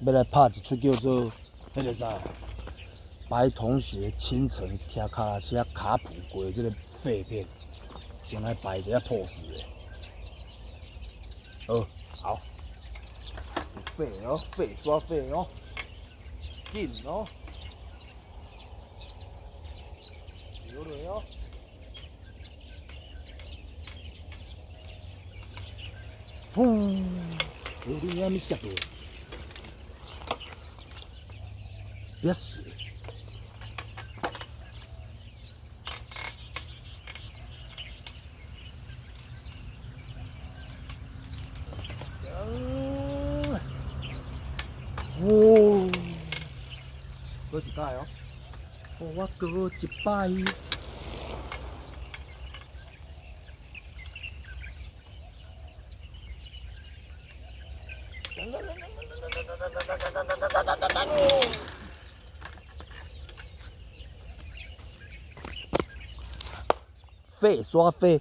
要来拍一出叫做迄个啥？白同学清晨骑卡拉车卡普过这个废片，先来摆一下 pose 的。哦，好，废哦，废刷废哦，紧哦，流泪哦。呼，有点还没下多，别死！哇，过一摆哦，我过一摆。废刷废。